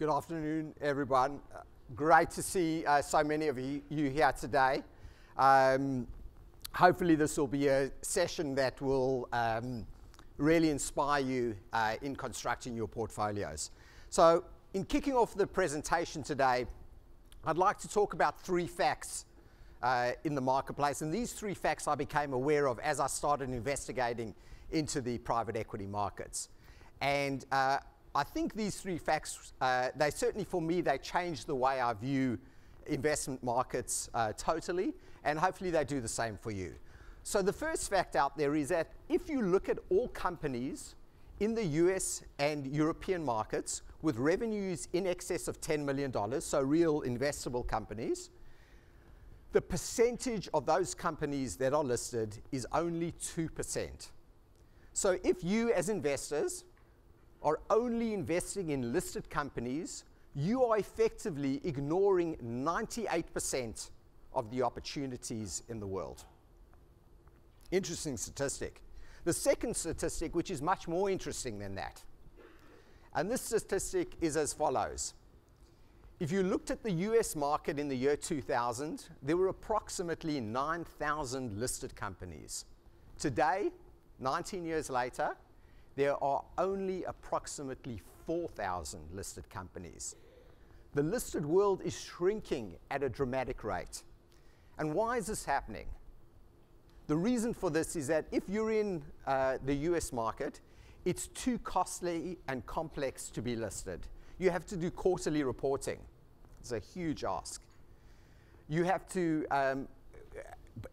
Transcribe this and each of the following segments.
Good afternoon, everyone. Great to see uh, so many of you, you here today. Um, hopefully, this will be a session that will um, really inspire you uh, in constructing your portfolios. So, in kicking off the presentation today, I'd like to talk about three facts uh, in the marketplace. And these three facts I became aware of as I started investigating into the private equity markets. And uh, I think these three facts, uh, they certainly for me, they change the way I view investment markets uh, totally, and hopefully they do the same for you. So the first fact out there is that if you look at all companies in the US and European markets with revenues in excess of $10 million, so real investable companies, the percentage of those companies that are listed is only 2%. So if you as investors are only investing in listed companies, you are effectively ignoring 98% of the opportunities in the world. Interesting statistic. The second statistic, which is much more interesting than that, and this statistic is as follows. If you looked at the US market in the year 2000, there were approximately 9,000 listed companies. Today, 19 years later, there are only approximately 4,000 listed companies. The listed world is shrinking at a dramatic rate. And why is this happening? The reason for this is that if you're in uh, the US market, it's too costly and complex to be listed. You have to do quarterly reporting. It's a huge ask. You have to um,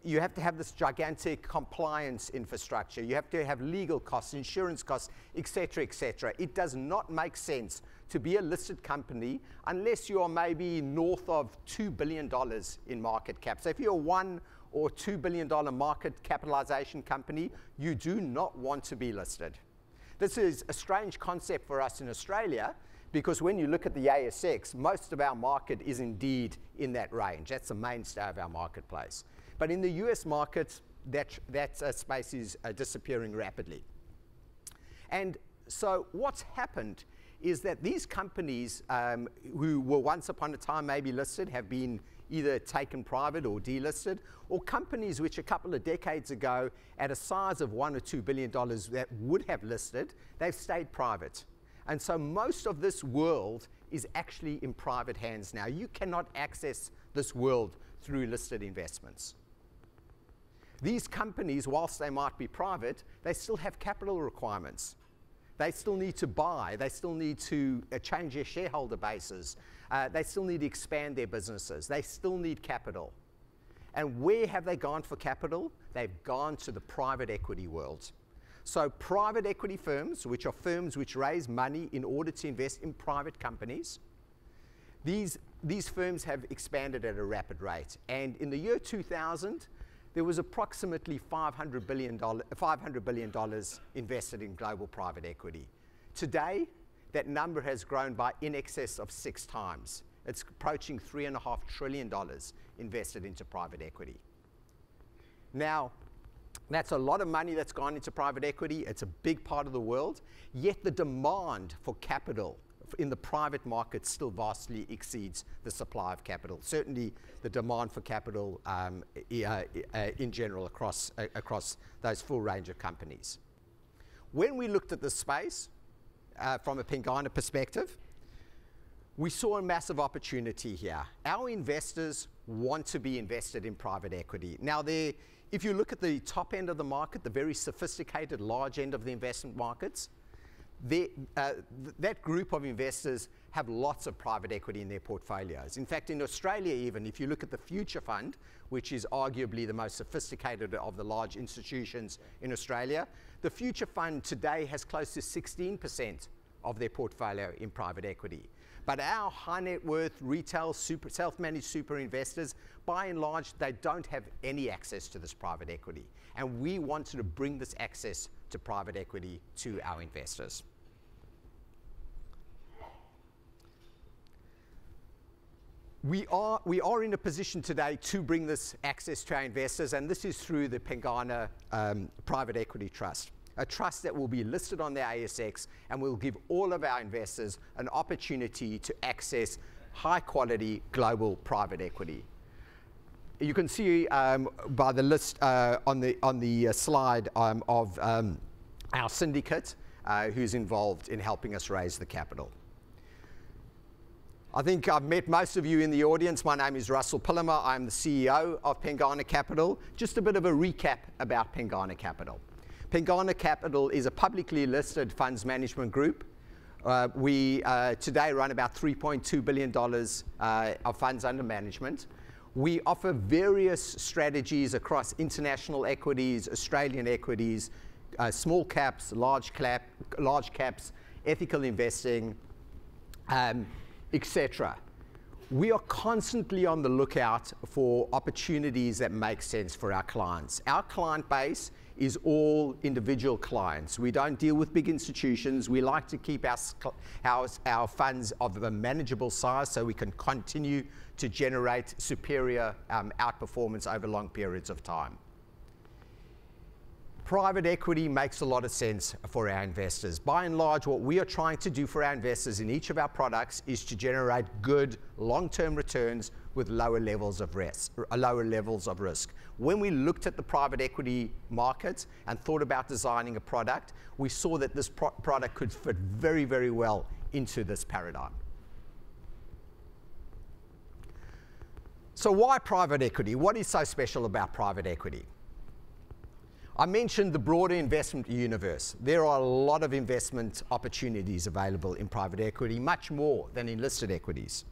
you have to have this gigantic compliance infrastructure. You have to have legal costs, insurance costs, etc., etc. It does not make sense to be a listed company unless you are maybe north of $2 billion in market cap. So if you're a one or $2 billion market capitalization company, you do not want to be listed. This is a strange concept for us in Australia because when you look at the ASX, most of our market is indeed in that range. That's the mainstay of our marketplace. But in the US market, that, that uh, space is uh, disappearing rapidly. And so what's happened is that these companies um, who were once upon a time maybe listed have been either taken private or delisted, or companies which a couple of decades ago, at a size of one or two billion dollars that would have listed, they've stayed private. And so most of this world is actually in private hands now. You cannot access this world through listed investments. These companies, whilst they might be private, they still have capital requirements. They still need to buy, they still need to uh, change their shareholder bases, uh, they still need to expand their businesses, they still need capital. And where have they gone for capital? They've gone to the private equity world. So, private equity firms, which are firms which raise money in order to invest in private companies, these, these firms have expanded at a rapid rate. And in the year 2000, there was approximately $500 billion, $500 billion invested in global private equity. Today, that number has grown by in excess of six times. It's approaching $3.5 trillion invested into private equity. Now, that's a lot of money that's gone into private equity. It's a big part of the world. Yet the demand for capital in the private market still vastly exceeds the supply of capital. Certainly, the demand for capital um, uh, uh, in general across, uh, across those full range of companies. When we looked at the space uh, from a Pengana perspective, we saw a massive opportunity here. Our investors want to be invested in private equity. Now, if you look at the top end of the market, the very sophisticated large end of the investment markets, uh, th that group of investors have lots of private equity in their portfolios. In fact, in Australia, even if you look at the Future Fund, which is arguably the most sophisticated of the large institutions in Australia, the Future Fund today has close to 16% of their portfolio in private equity. But our high net worth retail super, self-managed super investors, by and large, they don't have any access to this private equity. And we wanted to bring this access to private equity to our investors. We are, we are in a position today to bring this access to our investors, and this is through the Pengana um, Private Equity Trust. a trust that will be listed on the ASX and will give all of our investors an opportunity to access high quality global private equity. You can see um, by the list uh, on the, on the uh, slide um, of um, our syndicate uh, who's involved in helping us raise the capital. I think I've met most of you in the audience. My name is Russel Pillemer. I'm the CEO of Pengana Capital. Just a bit of a recap about Pengana Capital. Pengana Capital is a publicly listed funds management group. Uh, we uh, today run about $3.2 billion uh, of funds under management. We offer various strategies across international equities, Australian equities, uh, small caps, large, large caps, ethical investing, um, etc. We are constantly on the lookout for opportunities that make sense for our clients. Our client base is all individual clients. We don't deal with big institutions. We like to keep our, our, our funds of a manageable size so we can continue to generate superior um, outperformance over long periods of time private equity makes a lot of sense for our investors. By and large, what we are trying to do for our investors in each of our products is to generate good long-term returns with lower levels of risk. Uh, lower levels of risk. When we looked at the private equity market and thought about designing a product, we saw that this pro product could fit very, very well into this paradigm. So why private equity? What is so special about private equity? I mentioned the broader investment universe. There are a lot of investment opportunities available in private equity, much more than in listed equities.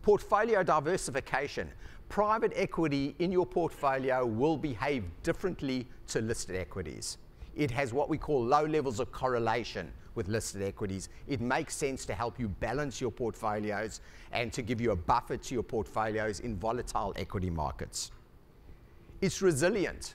Portfolio diversification. Private equity in your portfolio will behave differently to listed equities. It has what we call low levels of correlation with listed equities. It makes sense to help you balance your portfolios and to give you a buffer to your portfolios in volatile equity markets. It's resilient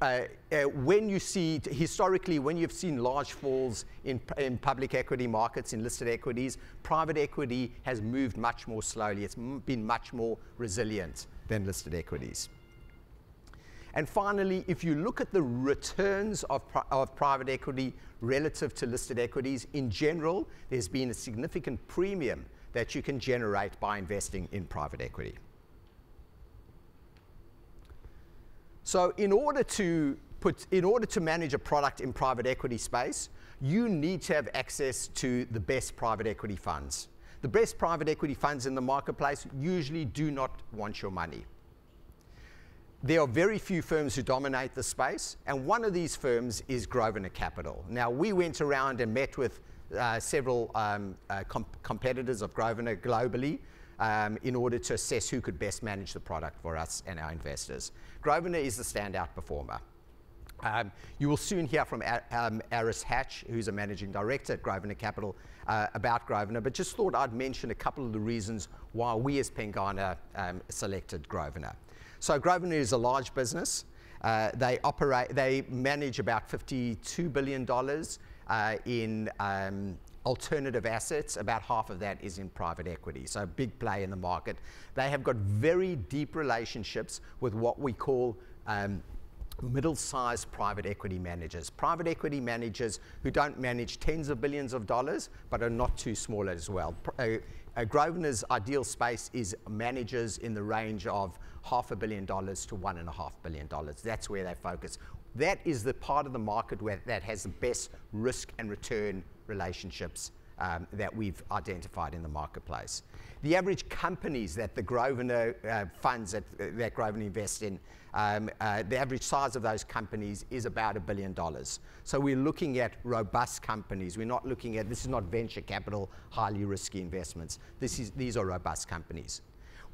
uh, uh, when you see, historically, when you've seen large falls in, in public equity markets, in listed equities, private equity has moved much more slowly. It's been much more resilient than listed equities. And finally, if you look at the returns of, of private equity relative to listed equities, in general, there's been a significant premium that you can generate by investing in private equity. So in order to put, in order to manage a product in private equity space, you need to have access to the best private equity funds. The best private equity funds in the marketplace usually do not want your money. There are very few firms who dominate the space, and one of these firms is Grosvenor Capital. Now, we went around and met with uh, several um, uh, comp competitors of Grosvenor globally um, in order to assess who could best manage the product for us and our investors. Grosvenor is the standout performer. Um, you will soon hear from um, Aris Hatch, who's a managing director at Grosvenor Capital, uh, about Grosvenor, but just thought I'd mention a couple of the reasons why we as Pengana um, selected Grosvenor. So Grosvenor is a large business. Uh, they operate, they manage about $52 billion uh, in um, alternative assets. About half of that is in private equity, so big play in the market. They have got very deep relationships with what we call um, middle-sized private equity managers. Private equity managers who don't manage tens of billions of dollars, but are not too small as well. Uh, uh, Grosvenor's ideal space is managers in the range of half a billion dollars to one and a half billion dollars. That's where they focus. That is the part of the market where that has the best risk and return relationships um, that we've identified in the marketplace. The average companies that the Grosvenor uh, funds that, that Grosvenor invest in, um, uh, the average size of those companies is about a billion dollars. So we're looking at robust companies. We're not looking at, this is not venture capital, highly risky investments. This is, these are robust companies.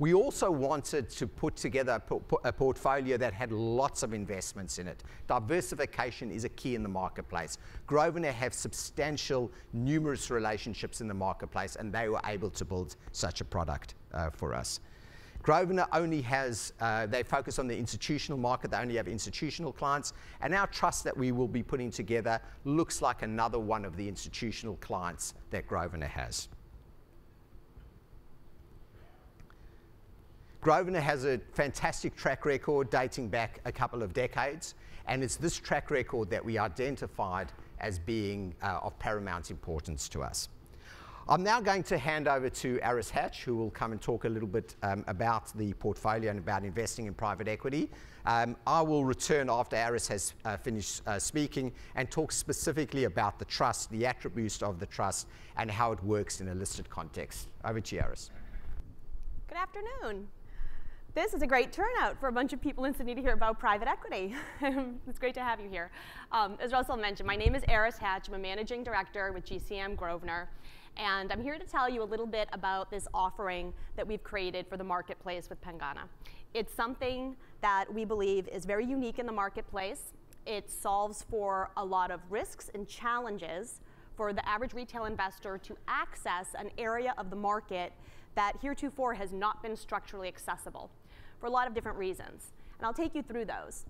We also wanted to put together a portfolio that had lots of investments in it. Diversification is a key in the marketplace. Grosvenor have substantial, numerous relationships in the marketplace, and they were able to build such a product uh, for us. Grosvenor only has, uh, they focus on the institutional market, they only have institutional clients, and our trust that we will be putting together looks like another one of the institutional clients that Grosvenor has. Grosvenor has a fantastic track record dating back a couple of decades, and it's this track record that we identified as being uh, of paramount importance to us. I'm now going to hand over to Aris Hatch, who will come and talk a little bit um, about the portfolio and about investing in private equity. Um, I will return after Aris has uh, finished uh, speaking and talk specifically about the trust, the attributes of the trust, and how it works in a listed context. Over to you, Aris. Good afternoon. This is a great turnout for a bunch of people in Sydney to hear about private equity. it's great to have you here. Um, as Russel mentioned, my name is Aris Hatch. I'm a managing director with GCM Grosvenor. And I'm here to tell you a little bit about this offering that we've created for the marketplace with Pengana. It's something that we believe is very unique in the marketplace. It solves for a lot of risks and challenges for the average retail investor to access an area of the market that heretofore has not been structurally accessible for a lot of different reasons. And I'll take you through those.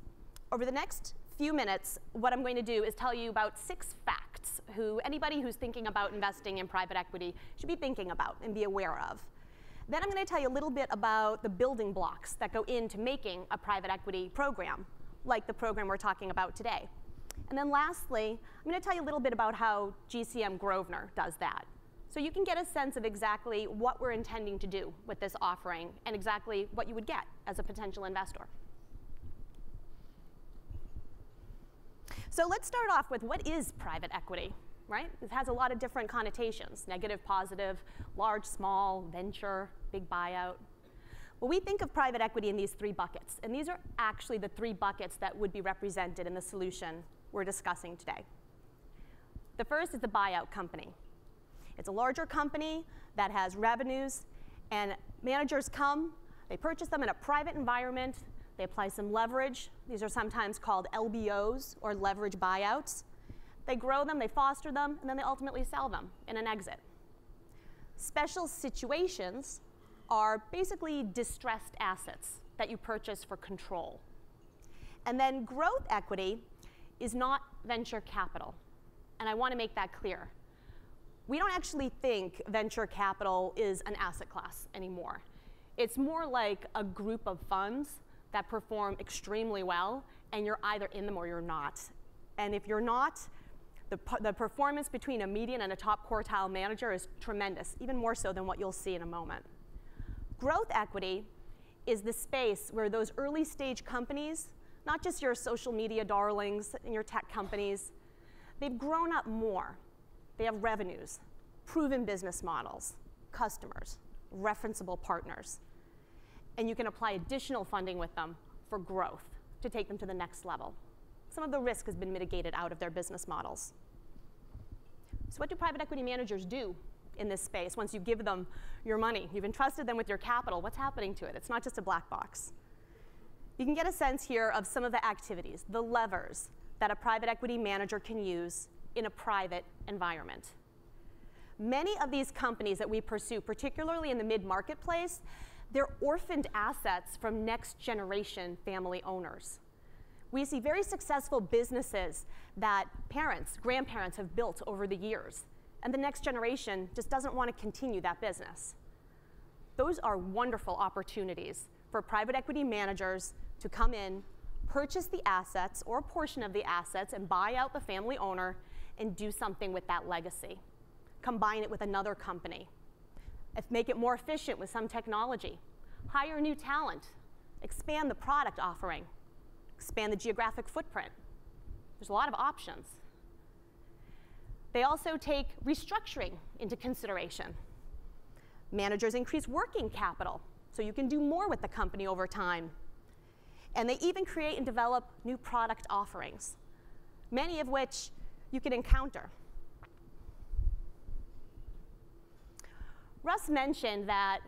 Over the next few minutes, what I'm going to do is tell you about six facts who anybody who's thinking about investing in private equity should be thinking about and be aware of. Then I'm going to tell you a little bit about the building blocks that go into making a private equity program, like the program we're talking about today. And then lastly, I'm going to tell you a little bit about how GCM Grosvenor does that. So you can get a sense of exactly what we're intending to do with this offering and exactly what you would get as a potential investor. So let's start off with what is private equity, right? It has a lot of different connotations, negative, positive, large, small, venture, big buyout. Well, we think of private equity in these three buckets, and these are actually the three buckets that would be represented in the solution we're discussing today. The first is the buyout company. It's a larger company that has revenues, and managers come, they purchase them in a private environment, they apply some leverage. These are sometimes called LBOs or leverage buyouts. They grow them, they foster them, and then they ultimately sell them in an exit. Special situations are basically distressed assets that you purchase for control. And then growth equity is not venture capital. And I want to make that clear. We don't actually think venture capital is an asset class anymore. It's more like a group of funds that perform extremely well, and you're either in them or you're not. And if you're not, the, the performance between a median and a top quartile manager is tremendous, even more so than what you'll see in a moment. Growth equity is the space where those early stage companies, not just your social media darlings and your tech companies, they've grown up more. They have revenues, proven business models, customers, referenceable partners and you can apply additional funding with them for growth to take them to the next level. Some of the risk has been mitigated out of their business models. So what do private equity managers do in this space once you give them your money? You've entrusted them with your capital. What's happening to it? It's not just a black box. You can get a sense here of some of the activities, the levers that a private equity manager can use in a private environment. Many of these companies that we pursue, particularly in the mid-marketplace, they're orphaned assets from next generation family owners. We see very successful businesses that parents, grandparents have built over the years, and the next generation just doesn't want to continue that business. Those are wonderful opportunities for private equity managers to come in, purchase the assets or a portion of the assets, and buy out the family owner and do something with that legacy. Combine it with another company make it more efficient with some technology, hire new talent, expand the product offering, expand the geographic footprint. There's a lot of options. They also take restructuring into consideration. Managers increase working capital so you can do more with the company over time. And they even create and develop new product offerings, many of which you can encounter Russ mentioned that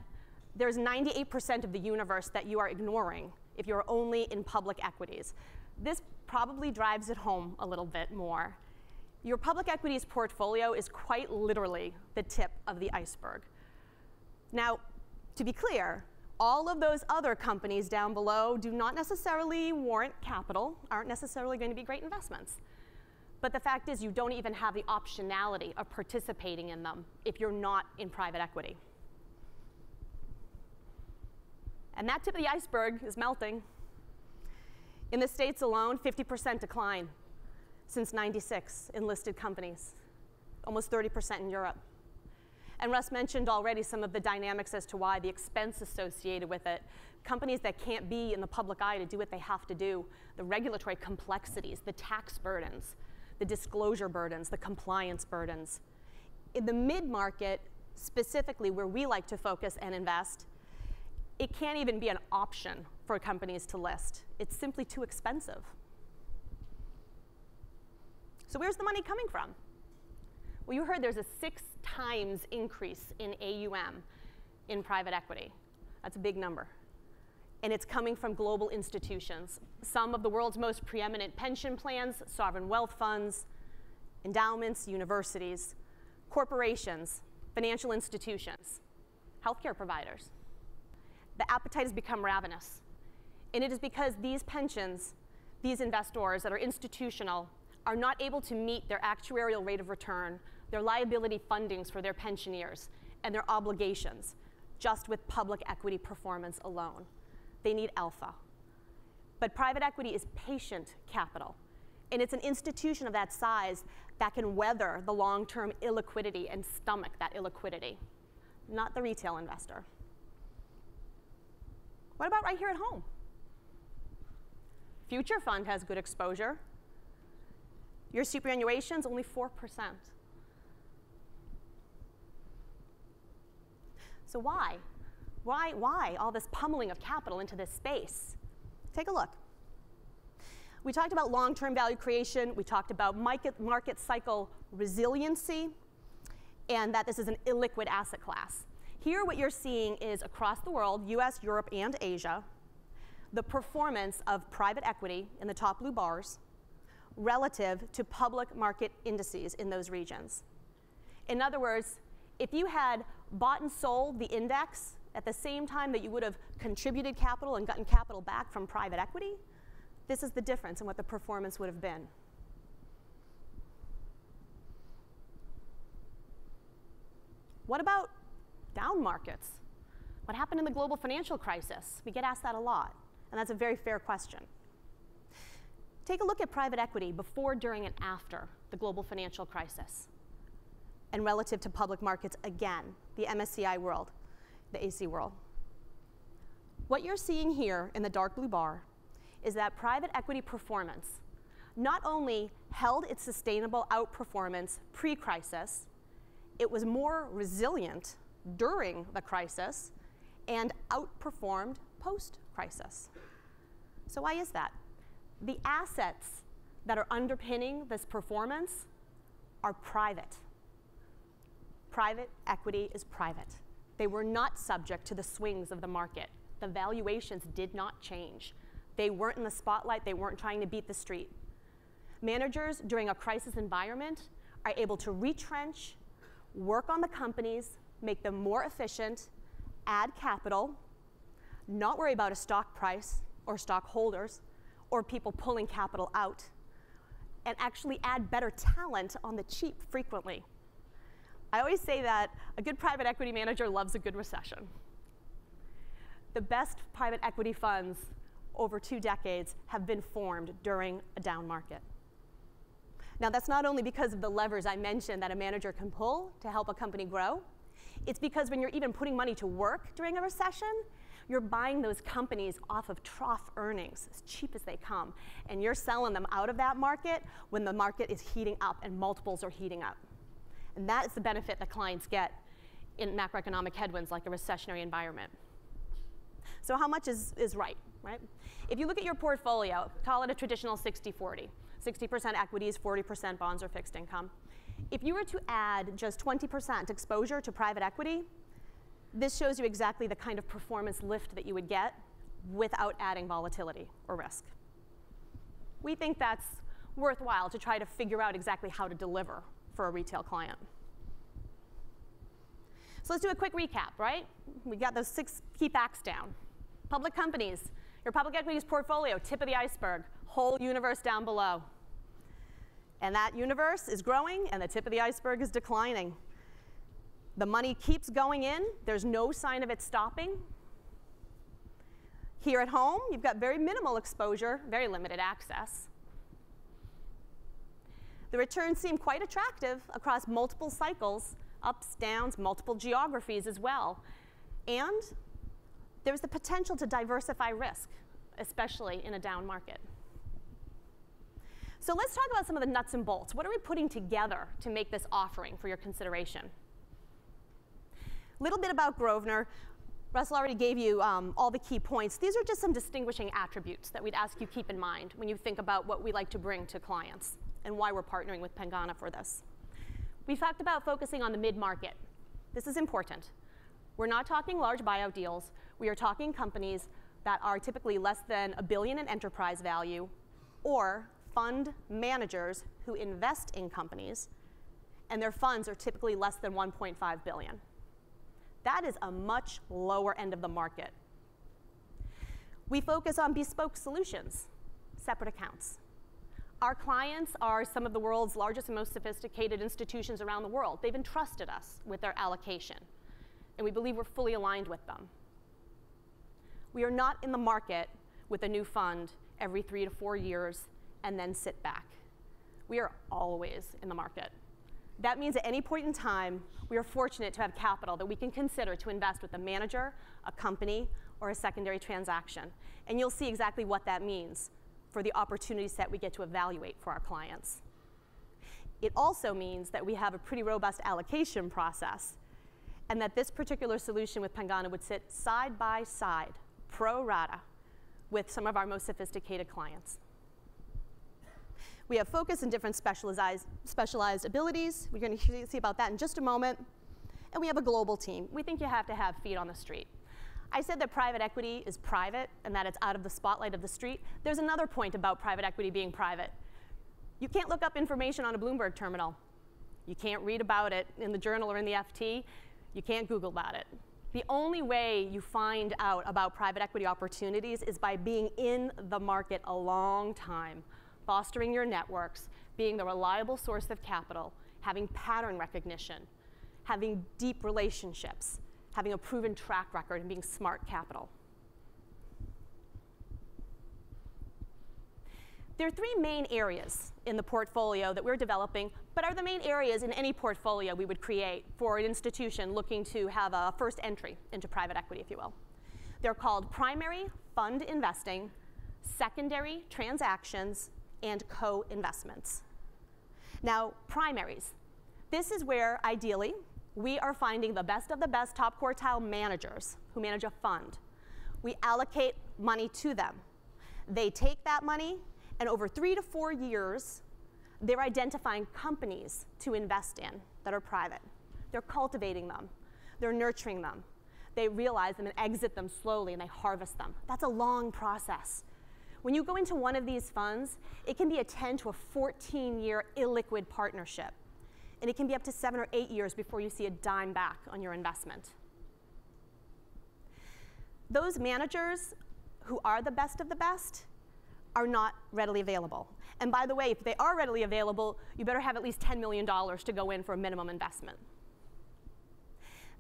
there's 98% of the universe that you are ignoring if you're only in public equities. This probably drives it home a little bit more. Your public equities portfolio is quite literally the tip of the iceberg. Now, to be clear, all of those other companies down below do not necessarily warrant capital, aren't necessarily going to be great investments. But the fact is, you don't even have the optionality of participating in them if you're not in private equity. And that tip of the iceberg is melting. In the States alone, 50% decline since 96 in listed companies, almost 30% in Europe. And Russ mentioned already some of the dynamics as to why the expense associated with it. Companies that can't be in the public eye to do what they have to do, the regulatory complexities, the tax burdens, the disclosure burdens, the compliance burdens. In the mid market, specifically where we like to focus and invest, it can't even be an option for companies to list. It's simply too expensive. So, where's the money coming from? Well, you heard there's a six times increase in AUM in private equity. That's a big number. And it's coming from global institutions. Some of the world's most preeminent pension plans, sovereign wealth funds, endowments, universities, corporations, financial institutions, healthcare providers. The appetite has become ravenous. And it is because these pensions, these investors that are institutional, are not able to meet their actuarial rate of return, their liability fundings for their pensioners, and their obligations just with public equity performance alone. They need alpha. But private equity is patient capital. And it's an institution of that size that can weather the long term illiquidity and stomach that illiquidity, not the retail investor. What about right here at home? Future fund has good exposure. Your superannuation is only 4%. So why? Why, why all this pummeling of capital into this space? Take a look. We talked about long-term value creation. We talked about market, market cycle resiliency, and that this is an illiquid asset class. Here, what you're seeing is across the world, US, Europe, and Asia, the performance of private equity in the top blue bars relative to public market indices in those regions. In other words, if you had bought and sold the index at the same time that you would have contributed capital and gotten capital back from private equity, this is the difference in what the performance would have been. What about down markets? What happened in the global financial crisis? We get asked that a lot, and that's a very fair question. Take a look at private equity before, during, and after the global financial crisis, and relative to public markets again, the MSCI world, the AC world. What you're seeing here in the dark blue bar is that private equity performance not only held its sustainable outperformance pre crisis, it was more resilient during the crisis and outperformed post crisis. So, why is that? The assets that are underpinning this performance are private. Private equity is private. They were not subject to the swings of the market. The valuations did not change. They weren't in the spotlight, they weren't trying to beat the street. Managers during a crisis environment are able to retrench, work on the companies, make them more efficient, add capital, not worry about a stock price or stockholders or people pulling capital out, and actually add better talent on the cheap frequently. I always say that a good private equity manager loves a good recession. The best private equity funds over two decades have been formed during a down market. Now, that's not only because of the levers I mentioned that a manager can pull to help a company grow, it's because when you're even putting money to work during a recession, you're buying those companies off of trough earnings, as cheap as they come, and you're selling them out of that market when the market is heating up and multiples are heating up. And that is the benefit that clients get in macroeconomic headwinds like a recessionary environment. So, how much is, is right, right? If you look at your portfolio, call it a traditional 60 40. 60% equities, 40% bonds or fixed income. If you were to add just 20% exposure to private equity, this shows you exactly the kind of performance lift that you would get without adding volatility or risk. We think that's worthwhile to try to figure out exactly how to deliver for a retail client. So let's do a quick recap, right? We got those six key facts down. Public companies, your public equities portfolio, tip of the iceberg, whole universe down below. And that universe is growing and the tip of the iceberg is declining. The money keeps going in, there's no sign of it stopping. Here at home, you've got very minimal exposure, very limited access. The returns seem quite attractive across multiple cycles, ups, downs, multiple geographies as well. And there's the potential to diversify risk, especially in a down market. So let's talk about some of the nuts and bolts. What are we putting together to make this offering for your consideration? A little bit about Grosvenor. Russel already gave you um, all the key points. These are just some distinguishing attributes that we'd ask you keep in mind when you think about what we like to bring to clients and why we're partnering with Pengana for this. We've talked about focusing on the mid-market. This is important. We're not talking large buyout deals. We are talking companies that are typically less than a billion in enterprise value or fund managers who invest in companies and their funds are typically less than 1.5 billion. That is a much lower end of the market. We focus on bespoke solutions, separate accounts. Our clients are some of the world's largest and most sophisticated institutions around the world. They've entrusted us with their allocation, and we believe we're fully aligned with them. We are not in the market with a new fund every three to four years and then sit back. We are always in the market. That means at any point in time, we are fortunate to have capital that we can consider to invest with a manager, a company, or a secondary transaction. And you'll see exactly what that means for the opportunity set we get to evaluate for our clients. It also means that we have a pretty robust allocation process and that this particular solution with Pengana would sit side by side, pro rata, with some of our most sophisticated clients. We have focus and different specialized, specialized abilities. We're going to see about that in just a moment. And we have a global team. We think you have to have feet on the street. I said that private equity is private and that it's out of the spotlight of the street. There's another point about private equity being private. You can't look up information on a Bloomberg terminal. You can't read about it in the journal or in the FT. You can't Google about it. The only way you find out about private equity opportunities is by being in the market a long time, fostering your networks, being the reliable source of capital, having pattern recognition, having deep relationships, having a proven track record and being smart capital. There are three main areas in the portfolio that we're developing, but are the main areas in any portfolio we would create for an institution looking to have a first entry into private equity, if you will. They're called primary fund investing, secondary transactions, and co-investments. Now, primaries. This is where, ideally, we are finding the best of the best top quartile managers who manage a fund. We allocate money to them. They take that money, and over three to four years, they're identifying companies to invest in that are private. They're cultivating them, they're nurturing them. They realize them and exit them slowly, and they harvest them. That's a long process. When you go into one of these funds, it can be a 10 to a 14 year illiquid partnership and it can be up to seven or eight years before you see a dime back on your investment. Those managers who are the best of the best are not readily available. And by the way, if they are readily available, you better have at least $10 million to go in for a minimum investment.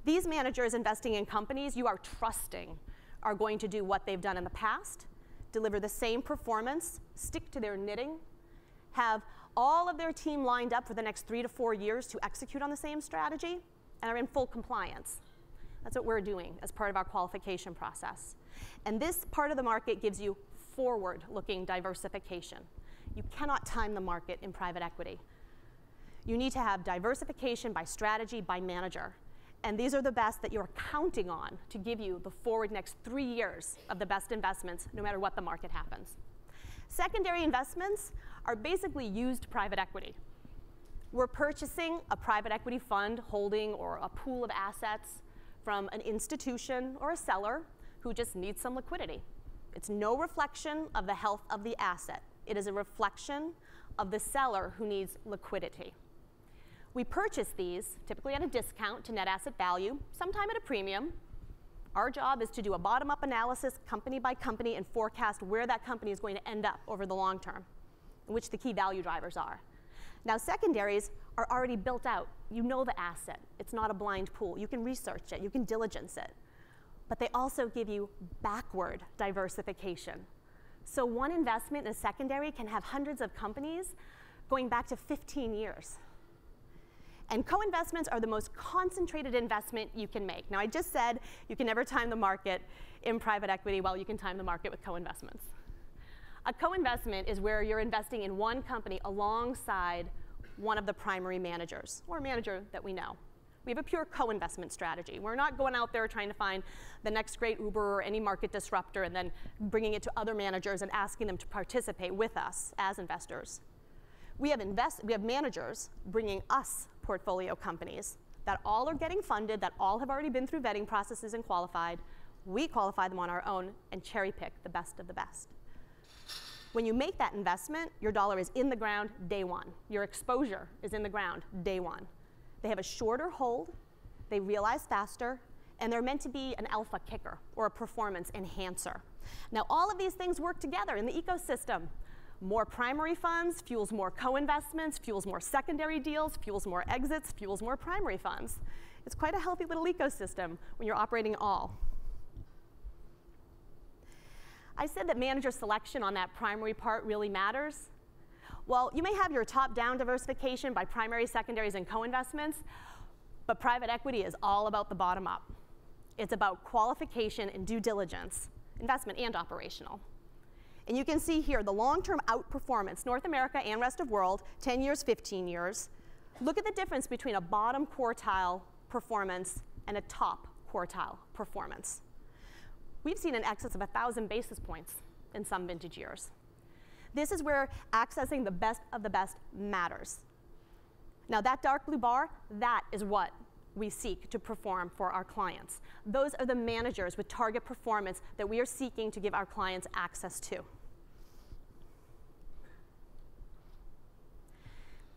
These managers investing in companies you are trusting are going to do what they've done in the past, deliver the same performance, stick to their knitting, have all of their team lined up for the next three to four years to execute on the same strategy and are in full compliance. That's what we're doing as part of our qualification process. And this part of the market gives you forward looking diversification. You cannot time the market in private equity. You need to have diversification by strategy, by manager. And these are the best that you're counting on to give you the forward next three years of the best investments, no matter what the market happens. Secondary investments are basically used private equity. We're purchasing a private equity fund holding or a pool of assets from an institution or a seller who just needs some liquidity. It's no reflection of the health of the asset. It is a reflection of the seller who needs liquidity. We purchase these, typically at a discount to net asset value, sometime at a premium. Our job is to do a bottom-up analysis, company by company, and forecast where that company is going to end up over the long term which the key value drivers are. Now, secondaries are already built out. You know the asset. It's not a blind pool. You can research it. You can diligence it. but they also give you backward diversification. So one investment in a secondary can have hundreds of companies going back to 15 years. And co-investments are the most concentrated investment you can make. Now, I just said you can never time the market in private equity. Well, you can time the market with co-investments. A co-investment is where you're investing in one company alongside one of the primary managers or manager that we know. We have a pure co-investment strategy. We're not going out there trying to find the next great Uber or any market disruptor and then bringing it to other managers and asking them to participate with us as investors. We have, invest, we have managers bringing us portfolio companies that all are getting funded, that all have already been through vetting processes and qualified. We qualify them on our own and cherry pick the best of the best. When you make that investment, your dollar is in the ground day one. Your exposure is in the ground day one. They have a shorter hold, they realize faster, and they're meant to be an alpha kicker or a performance enhancer. Now, all of these things work together in the ecosystem. More primary funds fuels more co-investments, fuels more secondary deals, fuels more exits, fuels more primary funds. It's quite a healthy little ecosystem when you're operating all. I said that manager selection on that primary part really matters. Well, you may have your top-down diversification by primary, secondaries, and co-investments, but private equity is all about the bottom up. It's about qualification and due diligence, investment and operational. And you can see here the long-term outperformance, North America and rest of world, 10 years, 15 years. Look at the difference between a bottom quartile performance and a top quartile performance. We've seen an excess of 1,000 basis points in some vintage years. This is where accessing the best of the best matters. Now, that dark blue bar, that is what we seek to perform for our clients. Those are the managers with target performance that we are seeking to give our clients access to.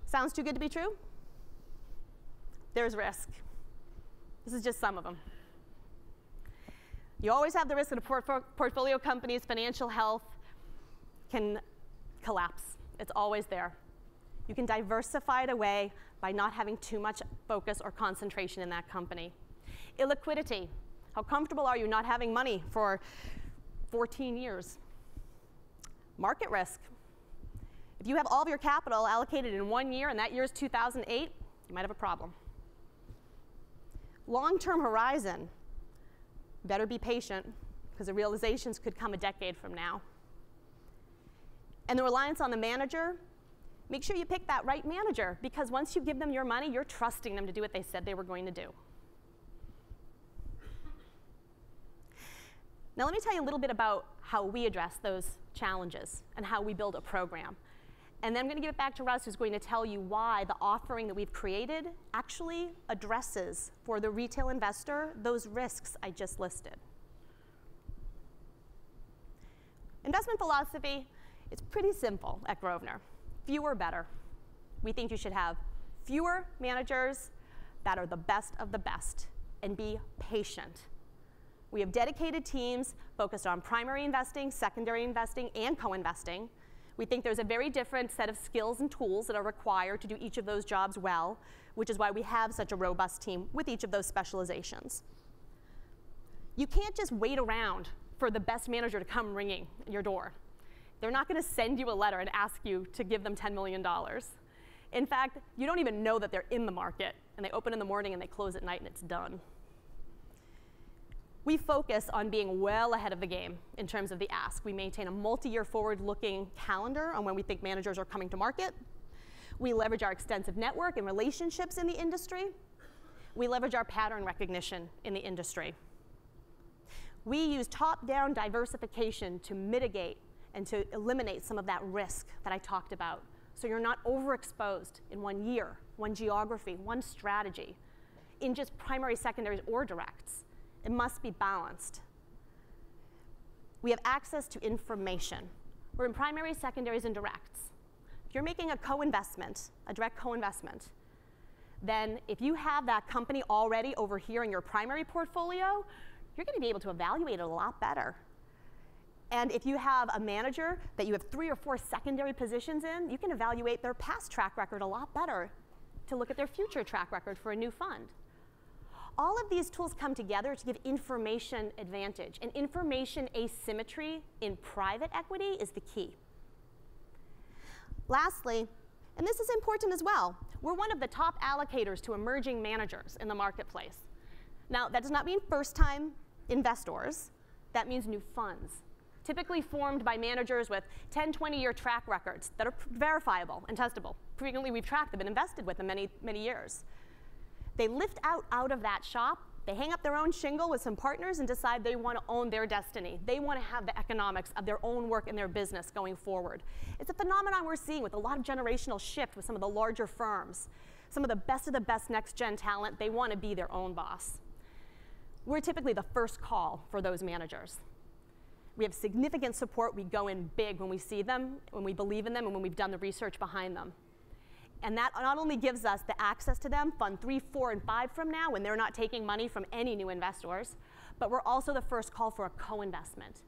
Sounds too good to be true? There's risk. This is just some of them. You always have the risk that a portfolio company's financial health can collapse. It's always there. You can diversify it away by not having too much focus or concentration in that company. Illiquidity. How comfortable are you not having money for 14 years? Market risk. If you have all of your capital allocated in one year and that year is 2008, you might have a problem. Long-term horizon. Better be patient because the realizations could come a decade from now. And the reliance on the manager, make sure you pick that right manager because once you give them your money, you're trusting them to do what they said they were going to do. Now, let me tell you a little bit about how we address those challenges and how we build a program. And then I'm going to give it back to Russ, who's going to tell you why the offering that we've created actually addresses for the retail investor those risks I just listed. Investment philosophy it's pretty simple at Grosvenor. Fewer better. We think you should have fewer managers that are the best of the best and be patient. We have dedicated teams focused on primary investing, secondary investing, and co-investing. We think there's a very different set of skills and tools that are required to do each of those jobs well, which is why we have such a robust team with each of those specializations. You can't just wait around for the best manager to come ringing your door. They're not going to send you a letter and ask you to give them $10 million. In fact, you don't even know that they're in the market, and they open in the morning and they close at night and it's done. We focus on being well ahead of the game in terms of the ask. We maintain a multi-year forward-looking calendar on when we think managers are coming to market. We leverage our extensive network and relationships in the industry. We leverage our pattern recognition in the industry. We use top-down diversification to mitigate and to eliminate some of that risk that I talked about. So you're not overexposed in one year, one geography, one strategy, in just primary, secondaries, or directs. It must be balanced. We have access to information. We're in primaries, secondaries, and directs. If you're making a co-investment, a direct co-investment, then if you have that company already over here in your primary portfolio, you're going to be able to evaluate it a lot better and if you have a manager that you have three or four secondary positions in, you can evaluate their past track record a lot better to look at their future track record for a new fund. All of these tools come together to give information advantage. And information asymmetry in private equity is the key. Lastly, and this is important as well, we're one of the top allocators to emerging managers in the marketplace. Now, that does not mean first time investors, that means new funds, typically formed by managers with 10, 20 year track records that are verifiable and testable. Frequently, we've tracked them and invested with them many, many years. They lift out out of that shop, they hang up their own shingle with some partners and decide they want to own their destiny. They want to have the economics of their own work and their business going forward. It's a phenomenon we're seeing with a lot of generational shift with some of the larger firms. Some of the best of the best next gen talent, they want to be their own boss. We're typically the first call for those managers. We have significant support. We go in big when we see them, when we believe in them, and when we've done the research behind them. And that not only gives us the access to them, fund three, four, and five from now, when they're not taking money from any new investors, but we're also the first call for a co investment.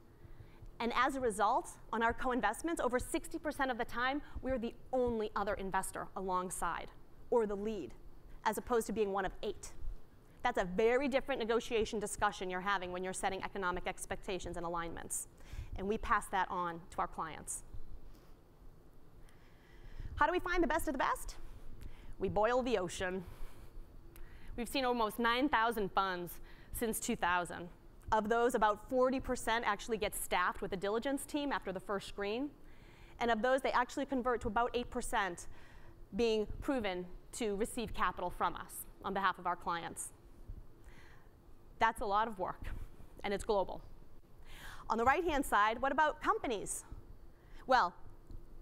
And as a result, on our co investments, over 60% of the time, we're the only other investor alongside, or the lead, as opposed to being one of eight. That's a very different negotiation discussion you're having when you're setting economic expectations and alignments. And we pass that on to our clients. How do we find the best of the best? We boil the ocean. We've seen almost 9,000 funds since 2000. Of those, about 40% actually get staffed with a diligence team after the first screen. And of those, they actually convert to about 8% being proven to receive capital from us on behalf of our clients. That's a lot of work, and it's global. On the right hand side, what about companies? Well,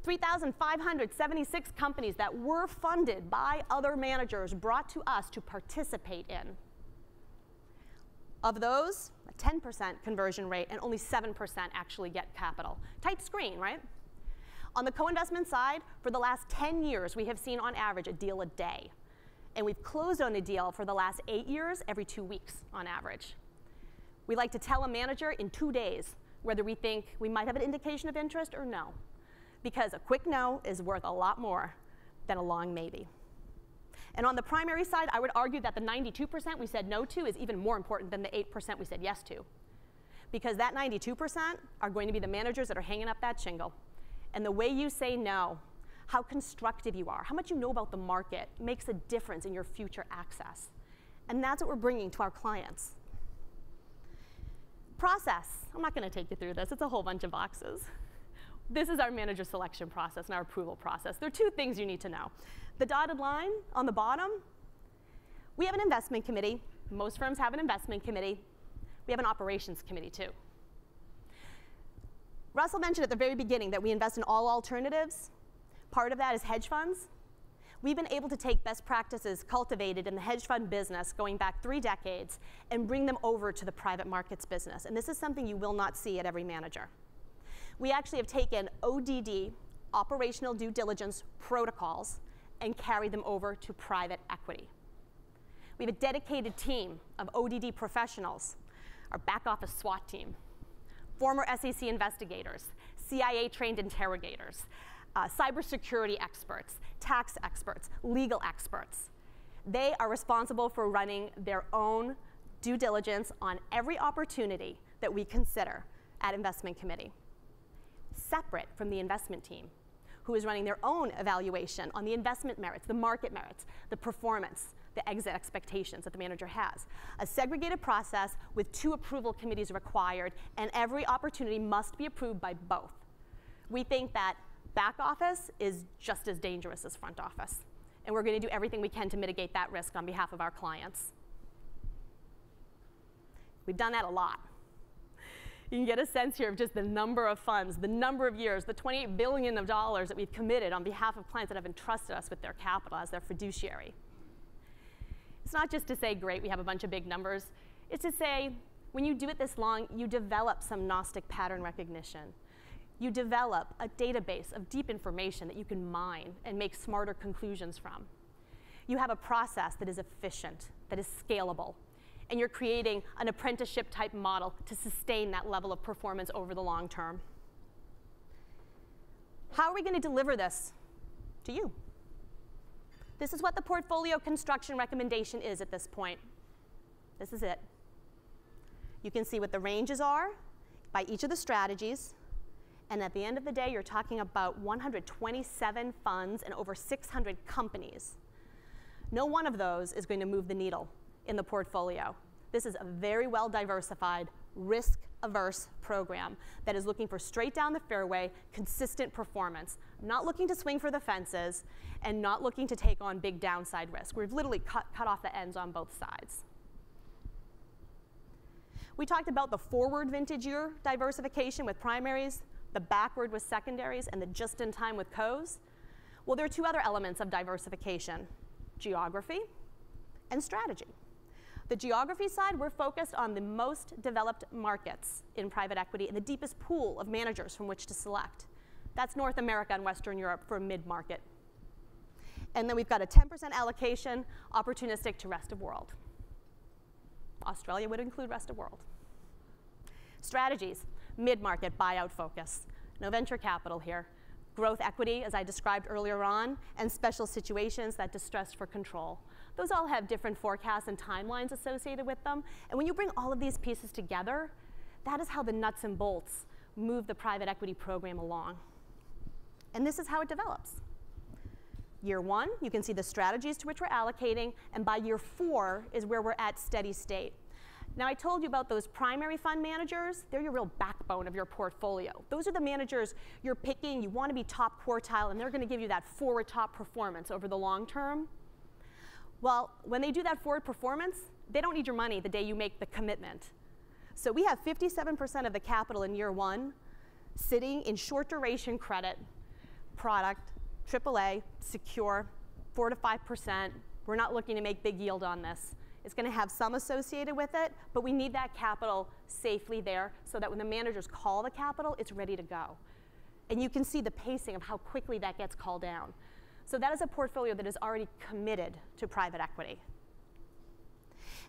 3,576 companies that were funded by other managers brought to us to participate in. Of those, a 10% conversion rate and only 7% actually get capital. Tight screen, right? On the co-investment side, for the last 10 years, we have seen on average a deal a day. And we've closed on a deal for the last eight years every two weeks on average. We like to tell a manager in two days whether we think we might have an indication of interest or no because a quick no is worth a lot more than a long maybe. And on the primary side, I would argue that the 92% we said no to is even more important than the 8% we said yes to. Because that 92% are going to be the managers that are hanging up that shingle. And the way you say no, how constructive you are, how much you know about the market makes a difference in your future access. And that's what we're bringing to our clients. Process. I'm not going to take you through this, it's a whole bunch of boxes this is our manager selection process and our approval process. There are two things you need to know. The dotted line on the bottom, we have an investment committee. Most firms have an investment committee. We have an operations committee too. Russel mentioned at the very beginning that we invest in all alternatives. Part of that is hedge funds. We've been able to take best practices cultivated in the hedge fund business going back three decades and bring them over to the private markets business. And this is something you will not see at every manager we actually have taken ODD, operational due diligence protocols, and carried them over to private equity. We have a dedicated team of ODD professionals, our back office SWAT team, former SEC investigators, CIA trained interrogators, uh, cybersecurity experts, tax experts, legal experts. They are responsible for running their own due diligence on every opportunity that we consider at investment committee separate from the investment team, who is running their own evaluation on the investment merits, the market merits, the performance, the exit expectations that the manager has. A segregated process with two approval committees required, and every opportunity must be approved by both. We think that back office is just as dangerous as front office, and we're going to do everything we can to mitigate that risk on behalf of our clients. We've done that a lot. You can get a sense here of just the number of funds, the number of years, the 28 billion of dollars that we've committed on behalf of clients that have entrusted us with their capital as their fiduciary. It's not just to say, great, we have a bunch of big numbers. It's to say, when you do it this long, you develop some Gnostic pattern recognition. You develop a database of deep information that you can mine and make smarter conclusions from. You have a process that is efficient, that is scalable, and you're creating an apprenticeship type model to sustain that level of performance over the long term. How are we going to deliver this to you? This is what the portfolio construction recommendation is at this point. This is it. You can see what the ranges are by each of the strategies. And at the end of the day, you're talking about 127 funds and over 600 companies. No one of those is going to move the needle in the portfolio. This is a very well diversified, risk averse program that is looking for straight down the fairway, consistent performance, not looking to swing for the fences, and not looking to take on big downside risk. We've literally cut, cut off the ends on both sides. We talked about the forward vintage year diversification with primaries, the backward with secondaries, and the just in time with COs. Well, there are two other elements of diversification geography and strategy. The geography side, we're focused on the most developed markets in private equity and the deepest pool of managers from which to select. That's North America and Western Europe for mid-market. And then we've got a 10% allocation opportunistic to rest of world. Australia would include rest of world. Strategies, mid-market buyout focus. No venture capital here. Growth equity, as I described earlier on, and special situations that distress for control. Those all have different forecasts and timelines associated with them. And when you bring all of these pieces together, that is how the nuts and bolts move the private equity program along. And this is how it develops. Year one, you can see the strategies to which we're allocating, and by year four is where we're at steady state. Now, I told you about those primary fund managers. They're your real backbone of your portfolio. Those are the managers you're picking, you want to be top quartile, and they're going to give you that forward top performance over the long term. Well, when they do that forward performance, they don't need your money the day you make the commitment. So we have 57% of the capital in year one sitting in short duration credit product, AAA, secure, 4 to 5%. We're not looking to make big yield on this. It's going to have some associated with it, but we need that capital safely there so that when the managers call the capital, it's ready to go. And you can see the pacing of how quickly that gets called down. So that is a portfolio that is already committed to private equity.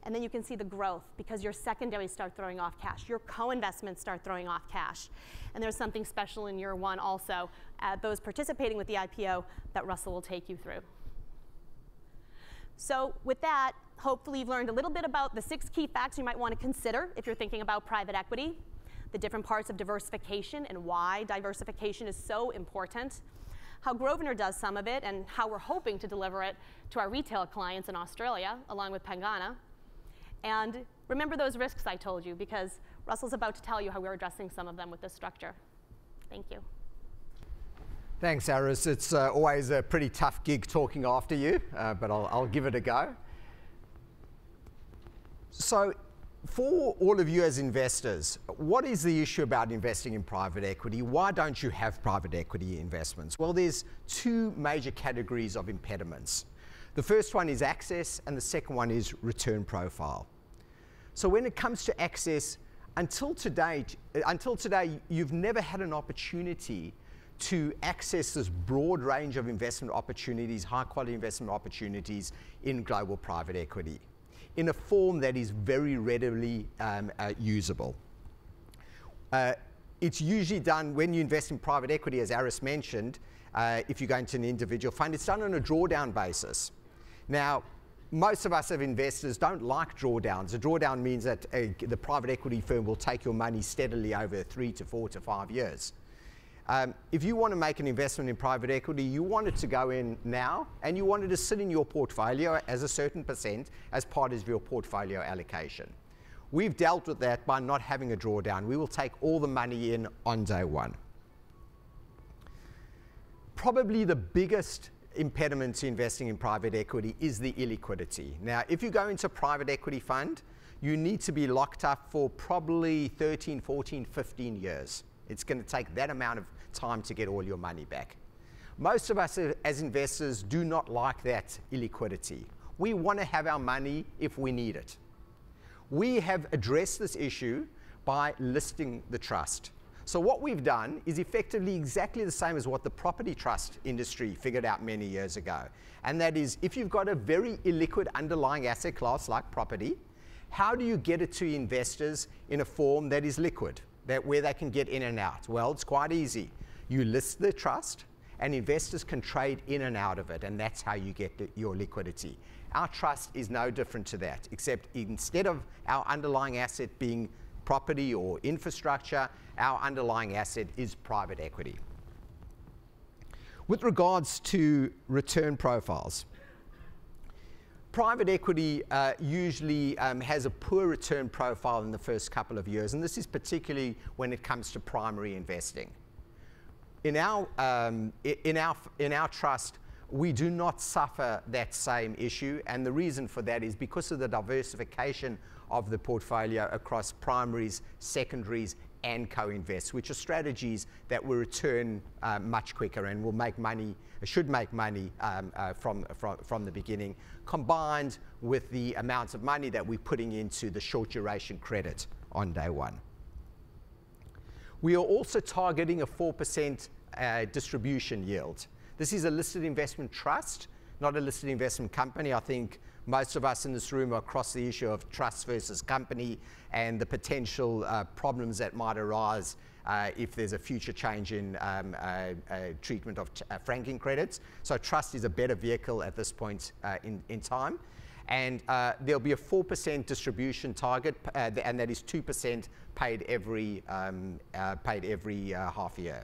And then you can see the growth because your secondaries start throwing off cash. Your co-investments start throwing off cash. And there's something special in year one also, uh, those participating with the IPO that Russel will take you through. So with that, hopefully you've learned a little bit about the six key facts you might want to consider if you're thinking about private equity, the different parts of diversification and why diversification is so important how Grosvenor does some of it and how we're hoping to deliver it to our retail clients in Australia, along with Pengana. And remember those risks I told you, because Russel's about to tell you how we're addressing some of them with this structure. Thank you. Thanks, Aris. It's uh, always a pretty tough gig talking after you, uh, but I'll, I'll give it a go. So for all of you as investors, what is the issue about investing in private equity? Why don't you have private equity investments? Well, there's two major categories of impediments. The first one is access, and the second one is return profile. So when it comes to access, until today, until today, you've never had an opportunity to access this broad range of investment opportunities, high quality investment opportunities in global private equity in a form that is very readily um, uh, usable. Uh, it's usually done when you invest in private equity, as Aris mentioned, uh, if you go into an individual fund, it's done on a drawdown basis. Now, most of us as investors don't like drawdowns. A drawdown means that a, the private equity firm will take your money steadily over three to four to five years. Um, if you want to make an investment in private equity, you want it to go in now and you want it to sit in your portfolio as a certain percent as part of your portfolio allocation. We've dealt with that by not having a drawdown. We will take all the money in on day one. Probably the biggest impediment to investing in private equity is the illiquidity. Now, if you go into a private equity fund, you need to be locked up for probably 13, 14, 15 years. It's going to take that amount of time to get all your money back. Most of us uh, as investors do not like that illiquidity. We want to have our money if we need it. We have addressed this issue by listing the trust. So what we've done is effectively exactly the same as what the property trust industry figured out many years ago. And that is if you've got a very illiquid underlying asset class like property, how do you get it to investors in a form that is liquid? That where they can get in and out? Well, it's quite easy. You list the trust and investors can trade in and out of it, and that's how you get the, your liquidity. Our trust is no different to that, except instead of our underlying asset being property or infrastructure, our underlying asset is private equity. With regards to return profiles, private equity uh, usually um, has a poor return profile in the first couple of years, and this is particularly when it comes to primary investing. In our, um, in our, in our trust, we do not suffer that same issue, and the reason for that is because of the diversification of the portfolio across primaries, secondaries, and co-invest, which are strategies that will return uh, much quicker and will make money, should make money um, uh, from, from, from the beginning, combined with the amounts of money that we're putting into the short duration credit on day one. We are also targeting a 4% uh, distribution yield. This is a listed investment trust, not a listed investment company. I think most of us in this room are across the issue of trust versus company and the potential uh, problems that might arise uh, if there's a future change in um, uh, uh treatment of uh, franking credits. So trust is a better vehicle at this point uh, in, in time. And there'll be a 4% distribution target, and that is 2% paid every, um, paid every half year.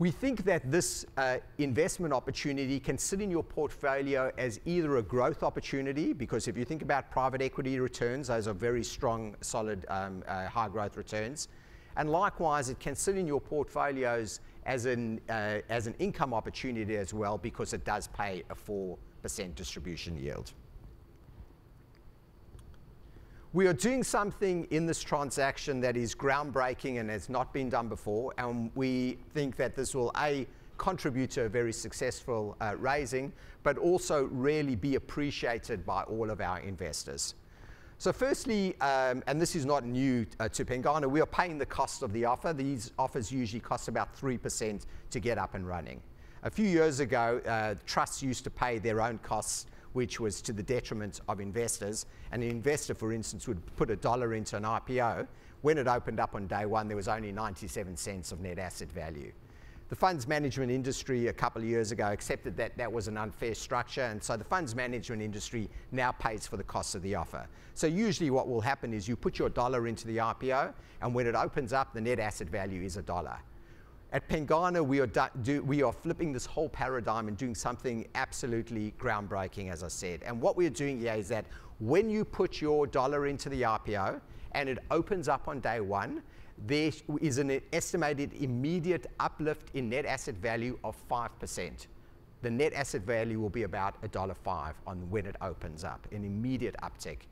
We think that this uh, investment opportunity can sit in your portfolio as either a growth opportunity, because if you think about private equity returns, those are very strong, solid, um, uh, high growth returns. And likewise, it can sit in your portfolios as an, uh, as an income opportunity as well, because it does pay a 4% distribution yield. We are doing something in this transaction that is groundbreaking and has not been done before, and we think that this will A, contribute to a very successful uh, raising, but also really be appreciated by all of our investors. So firstly, um, and this is not new uh, to Pengana, we are paying the cost of the offer. These offers usually cost about 3% to get up and running. A few years ago, uh, trusts used to pay their own costs which was to the detriment of investors. And an investor, for instance, would put a dollar into an IPO. When it opened up on day one, there was only 97 cents of net asset value. The funds management industry a couple of years ago accepted that that was an unfair structure, and so the funds management industry now pays for the cost of the offer. So usually what will happen is you put your dollar into the IPO, and when it opens up, the net asset value is a dollar. At Pengana, we are, do, we are flipping this whole paradigm and doing something absolutely groundbreaking, as I said. And what we're doing here is that when you put your dollar into the IPO and it opens up on day one, there is an estimated immediate uplift in net asset value of 5%. The net asset value will be about $1.05 on when it opens up, an immediate uptick.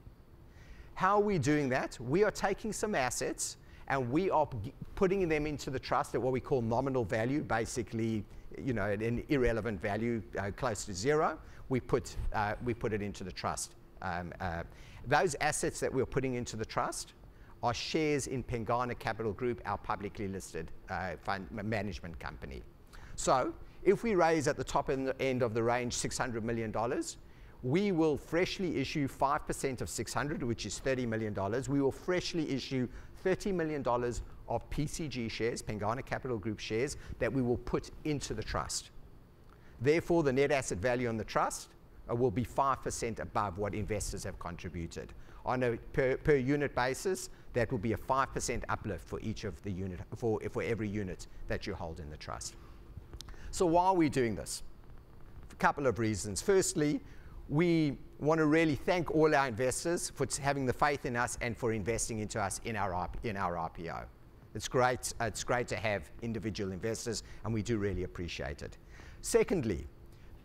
How are we doing that? We are taking some assets and we are putting them into the trust at what we call nominal value, basically, you know, an irrelevant value uh, close to zero. We put, uh, we put it into the trust. Um, uh, those assets that we're putting into the trust are shares in Pengana Capital Group, our publicly listed uh, fund management company. So if we raise at the top end of the range $600 million, we will freshly issue 5% of 600, which is $30 million. We will freshly issue $30 million of PCG shares, Pengana Capital Group shares, that we will put into the trust. Therefore, the net asset value on the trust uh, will be 5% above what investors have contributed. On a per, per unit basis, that will be a 5% uplift for each of the unit, for, for every unit that you hold in the trust. So why are we doing this? A couple of reasons. Firstly, we want to really thank all our investors for having the faith in us and for investing into us in our, in our IPO. It's great, it's great to have individual investors, and we do really appreciate it. Secondly,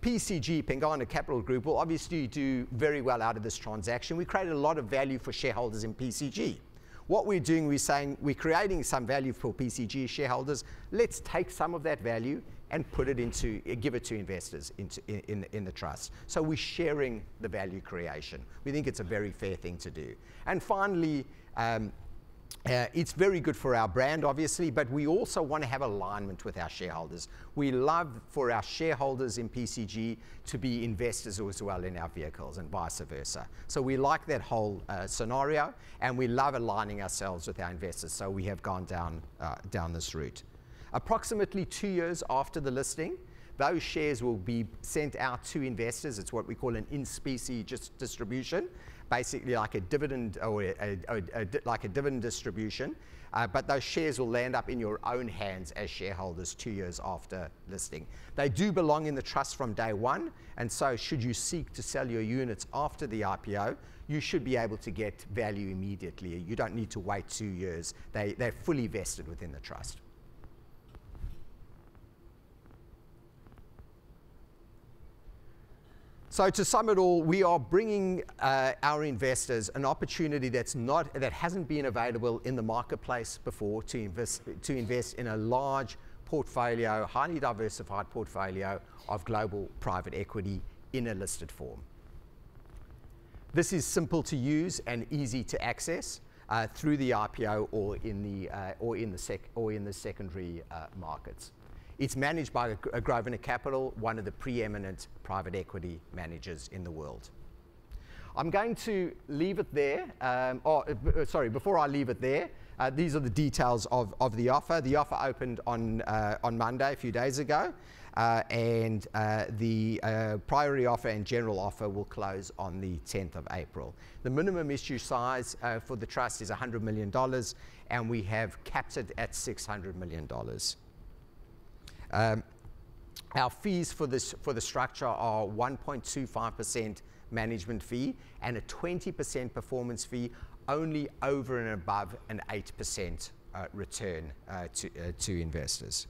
PCG, Pengana Capital Group, will obviously do very well out of this transaction. We created a lot of value for shareholders in PCG. What we're doing, we're saying we're creating some value for PCG shareholders. Let's take some of that value and put it into, give it to investors into, in, in, the trust. So we're sharing the value creation. We think it's a very fair thing to do. And finally, um, uh, it's very good for our brand, obviously, but we also want to have alignment with our shareholders. We love for our shareholders in PCG to be investors as well in our vehicles and vice versa. So we like that whole uh, scenario, and we love aligning ourselves with our investors. So we have gone down, uh, down this route. Approximately two years after the listing, those shares will be sent out to investors. It's what we call an in-specie distribution, basically like a dividend or a, a, a, like a dividend distribution. Uh, but those shares will land up in your own hands as shareholders two years after listing. They do belong in the trust from day one, and so should you seek to sell your units after the IPO, you should be able to get value immediately. You don't need to wait two years. They, they're fully vested within the trust. So to sum it all, we are bringing uh, our investors an opportunity that's not, that hasn't been available in the marketplace before to invest, to invest in a large portfolio, highly diversified portfolio of global private equity in a listed form. This is simple to use and easy to access uh, through the IPO or in the, uh, or in the, sec or in the secondary uh, markets. It's managed by Grosvenor Capital, one of the preeminent private equity managers in the world. I'm going to leave it there. Um, oh, uh, sorry, before I leave it there, uh, these are the details of, of the offer. The offer opened on, uh, on Monday, a few days ago, uh, and uh, the uh, priority offer and general offer will close on the 10th of April. The minimum issue size for the trust is $100 million, and we have capped it at $600 million. Um, our fees for, this, for the structure are 1.25% management fee and a 20% performance fee only over and above an 8% uh, return uh, to, uh, to investors.